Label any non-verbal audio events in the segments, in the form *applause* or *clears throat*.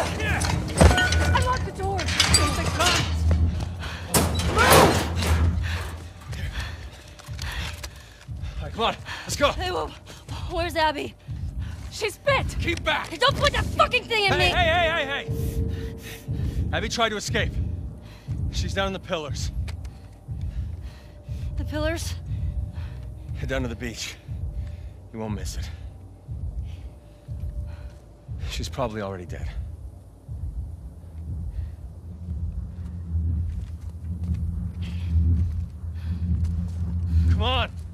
I the door! The gun! All right, come on, let's go. Hey, where's Abby? She's bit! Keep back. Don't put that fucking thing in Hey, me! hey, hey, hey, hey! Abby tried to escape. She's down in the pillars. The pillars? Head down to the beach. You won't miss it. She's probably already dead. Come on!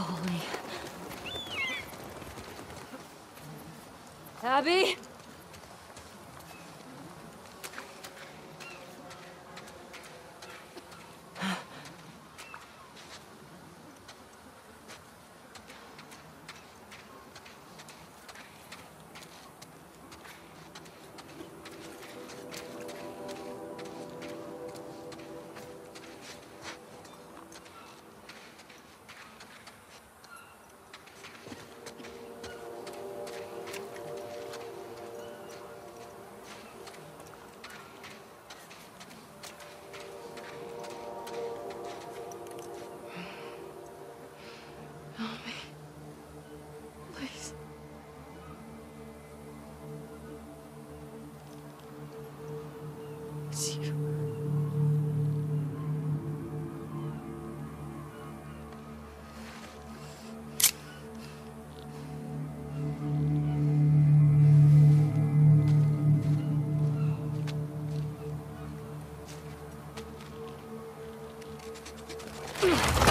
Holy. Abby? Abby.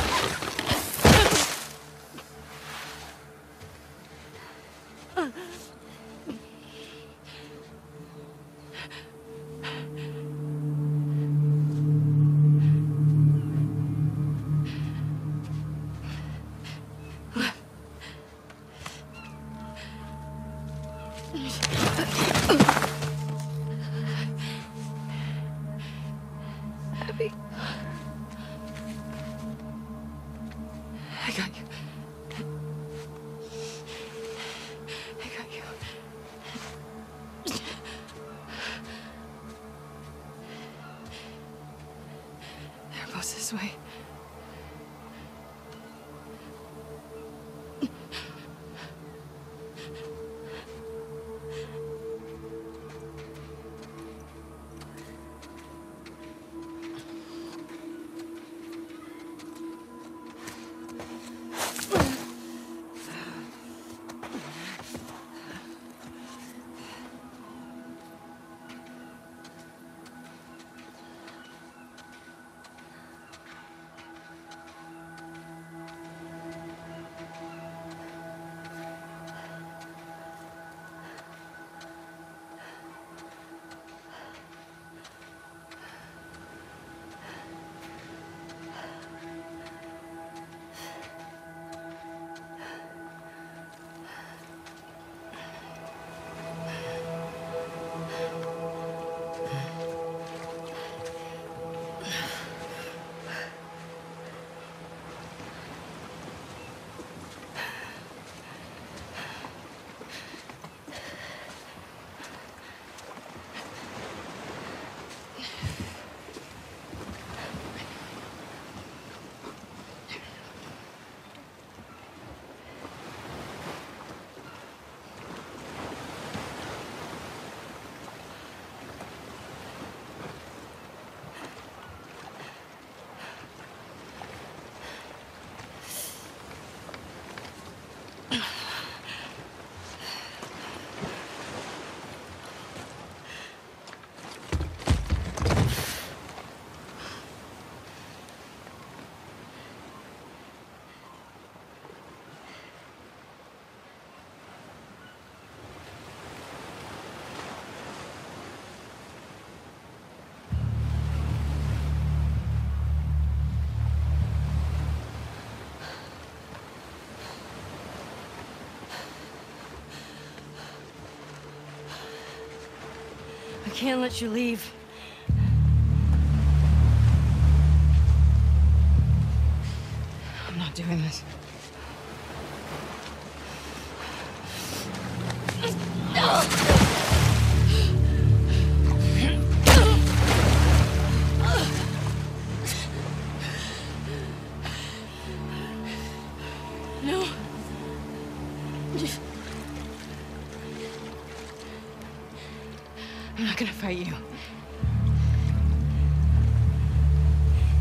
Can't let you leave.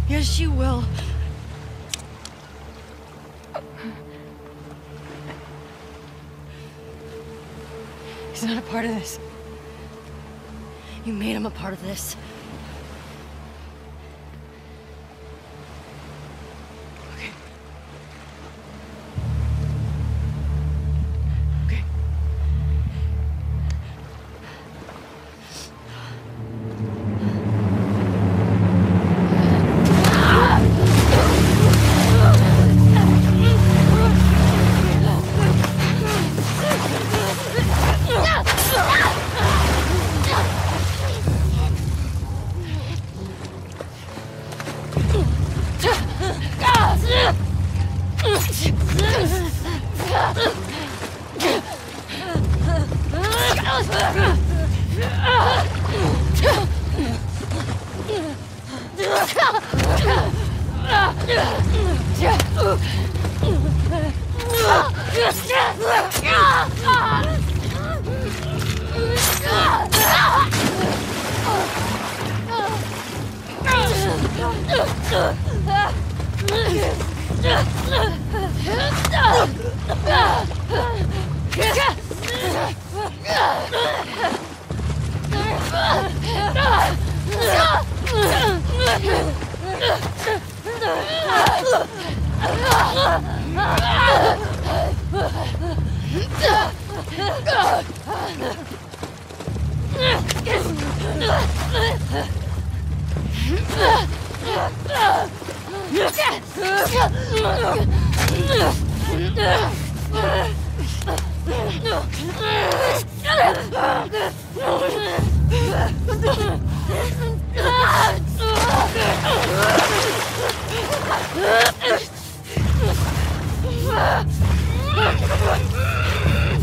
Yes, you will. He's not a part of this. You made him a part of this. Ugh!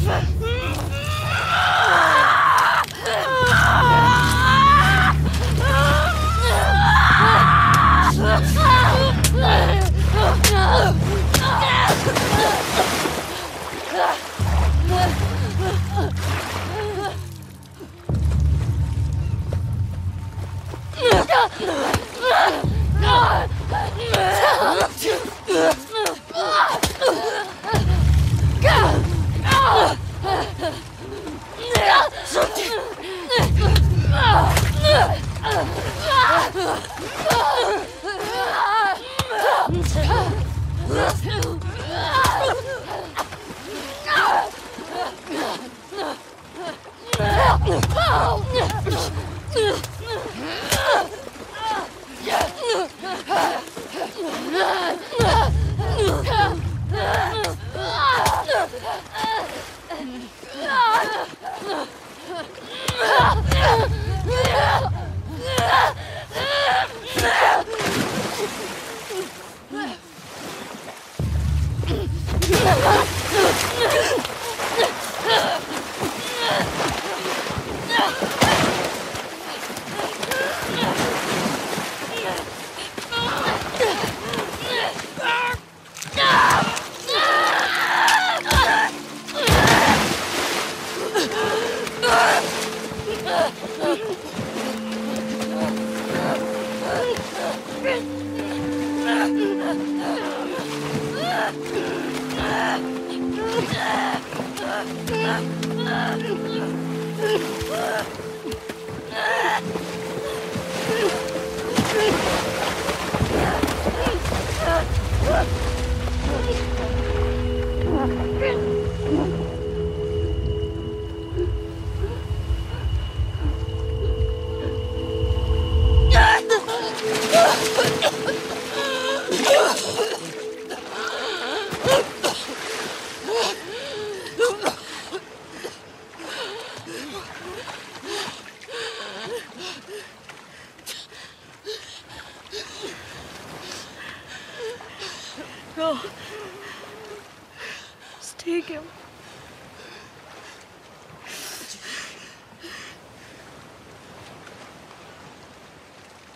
Ah!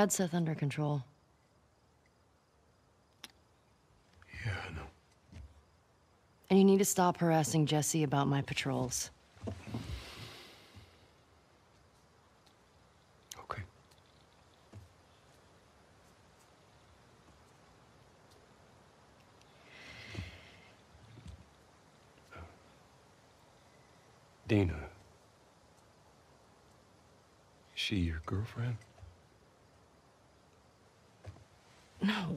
Had Seth under control. Yeah, I know. And you need to stop harassing Jesse about my patrols. Okay. Dina. Is she your girlfriend? No.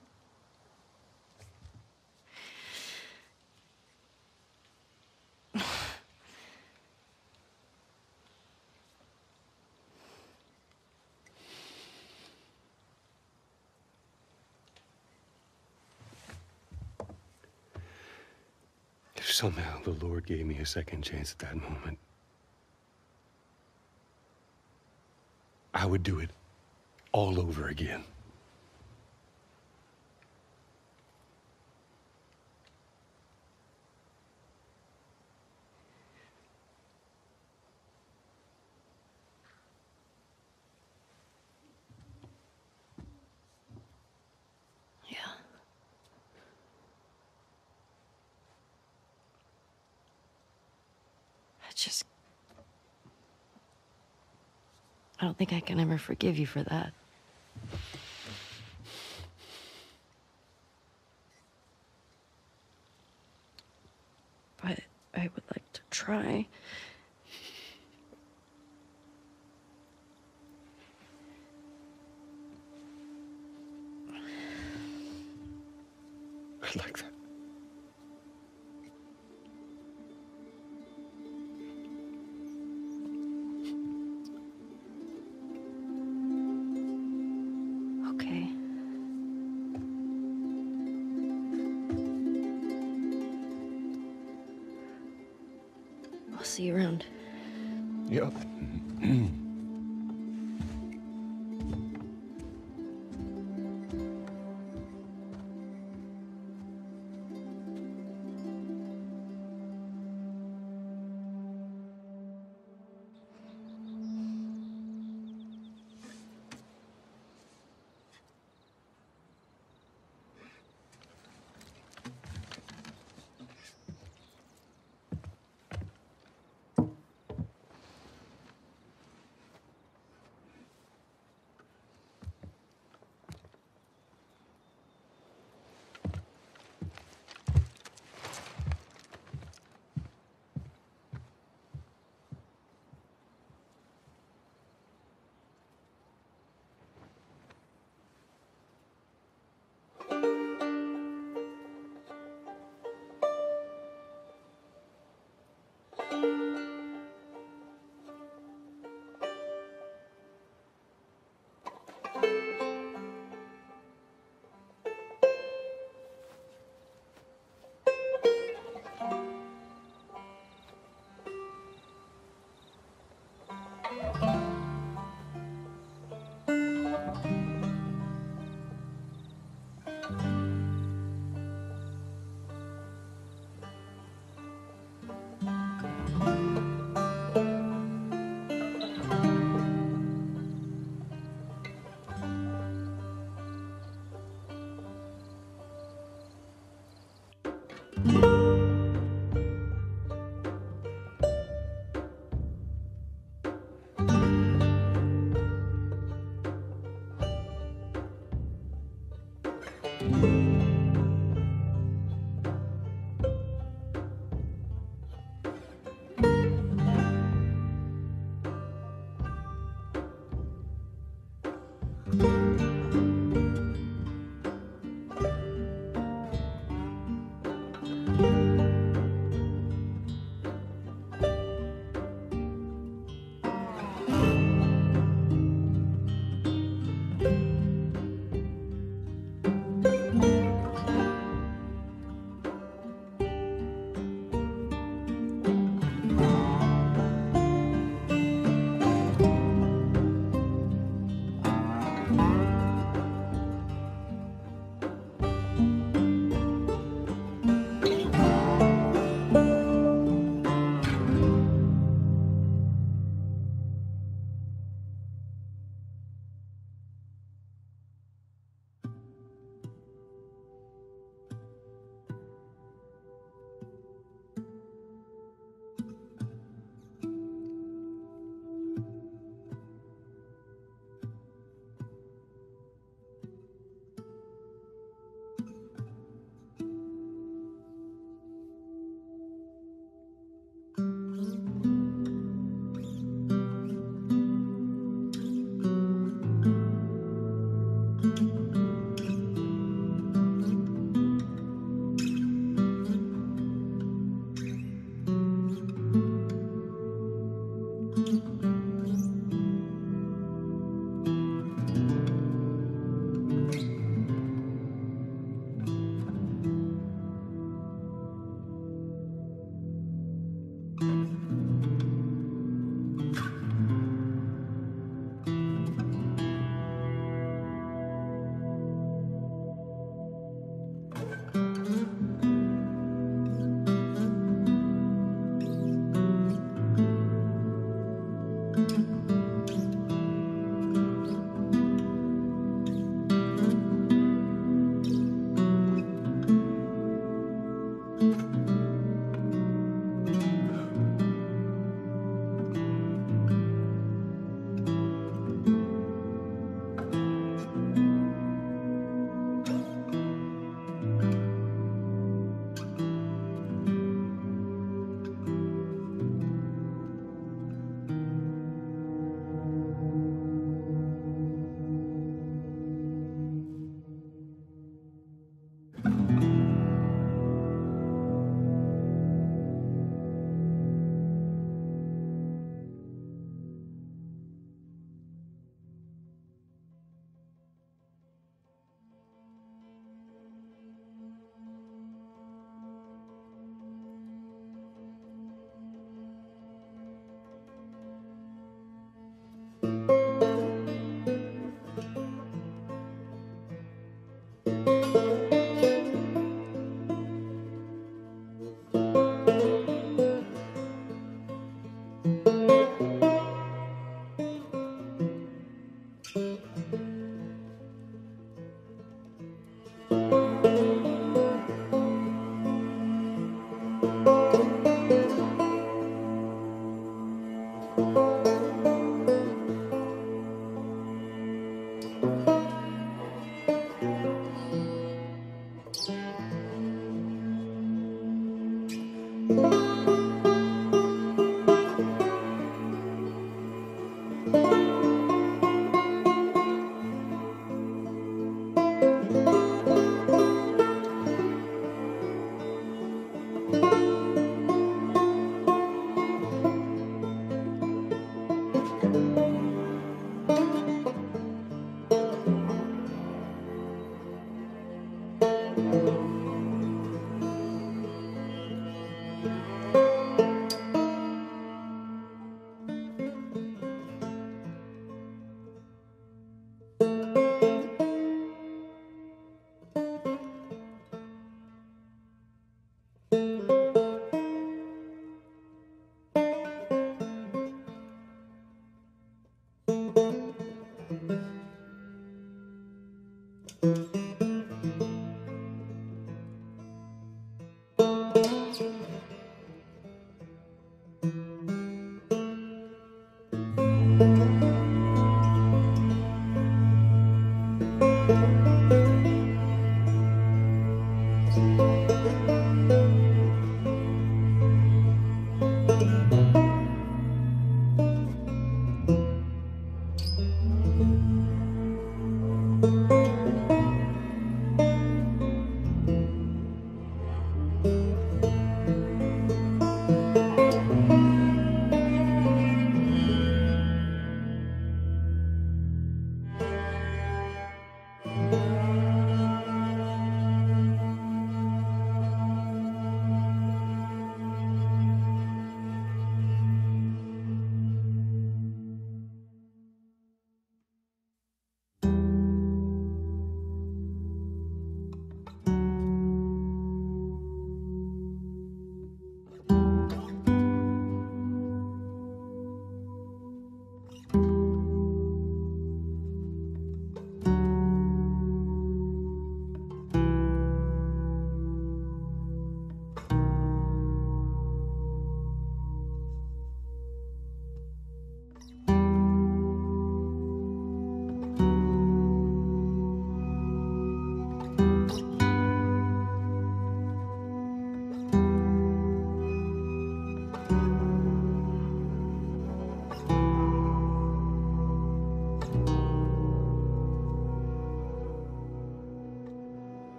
Somehow the Lord gave me a second chance at that moment, I would do it all over again. Think I can ever forgive you for that. See you around. Yep. *clears throat*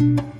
I'm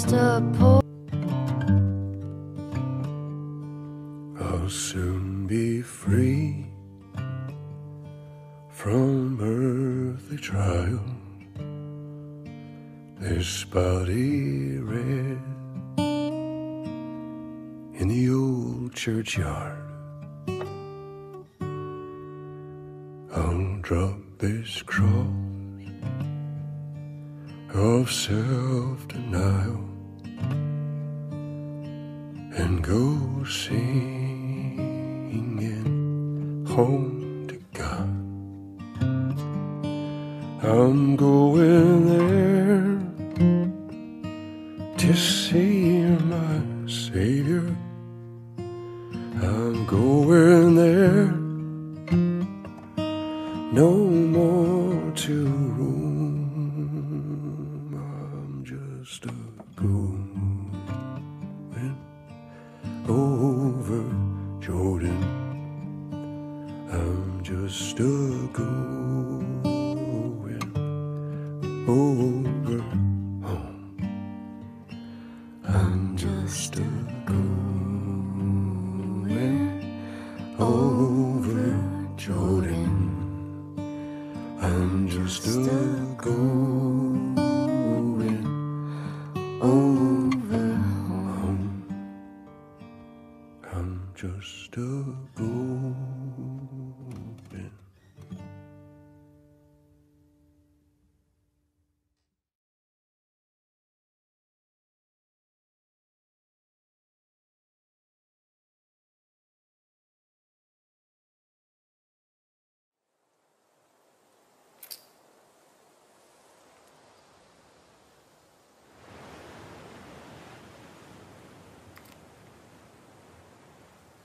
just a poor. I'll soon be free from earthly trial. This body red in the old churchyard. I'll drop this cross of self denial go singing home to God. I'm going there to see my Savior. I'm going there no more to roam. I'm just a going